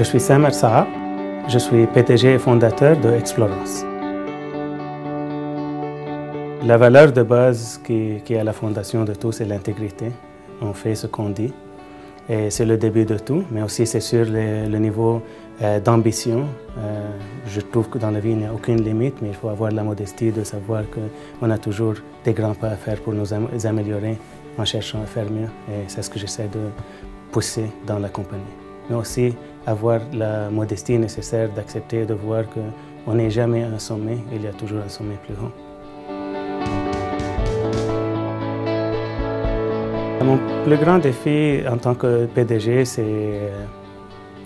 Je suis Samer Saab, je suis PTG et fondateur de Explorance. La valeur de base qui, est à la fondation de tout, c'est l'intégrité. On fait ce qu'on dit. Et c'est le début de tout, mais aussi c'est sur le, niveau euh, d'ambition. Euh, je trouve que dans la vie, il n'y a aucune limite, mais il faut avoir la modestie de savoir qu'on a toujours des grands pas à faire pour nous améliorer en cherchant à faire mieux. Et c'est ce que j'essaie de pousser dans la compagnie. Mais aussi avoir la modestie nécessaire d'accepter de voir qu'on n'est jamais un sommet, il y a toujours un sommet plus haut. Mon plus grand défi en tant que PDG, c'est euh,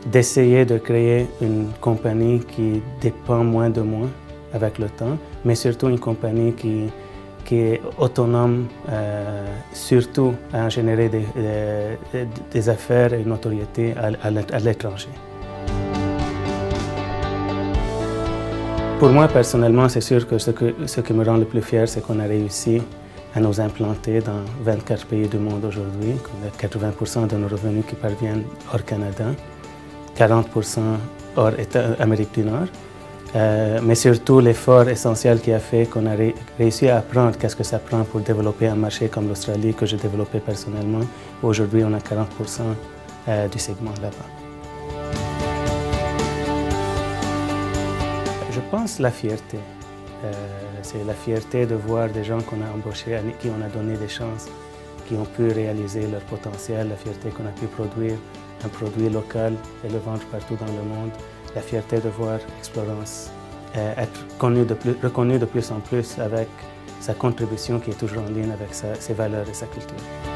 d'essayer de créer une compagnie qui dépend moins de moi avec le temps, mais surtout une compagnie qui, qui est autonome, euh, surtout à générer des, euh, des, affaires et une notoriété à, l'étranger. Pour moi, personnellement, c'est sûr que ce, que ce qui me rend le plus fier, c'est qu'on a réussi à nous implanter dans 24 pays du monde aujourd'hui. 80 de nos revenus qui parviennent hors Canada, 40% hors Amérique du Nord. Euh, mais surtout l'effort essentiel qui a fait qu'on a réussi à apprendre qu'est-ce que ça prend pour développer un marché comme l'Australie que j'ai développé personnellement. Aujourd'hui, on a 40% euh, du segment là-bas. Je pense la fierté. Euh, c'est la fierté de voir des gens qu'on a embauchés, à qui on a donné des chances, qui ont pu réaliser leur potentiel, la fierté qu'on a pu produire un produit local et le vendre partout dans le monde, la fierté de voir Explorance euh, être connu de plus, reconnu de plus en plus avec sa contribution qui est toujours en ligne avec ses valeurs et sa culture.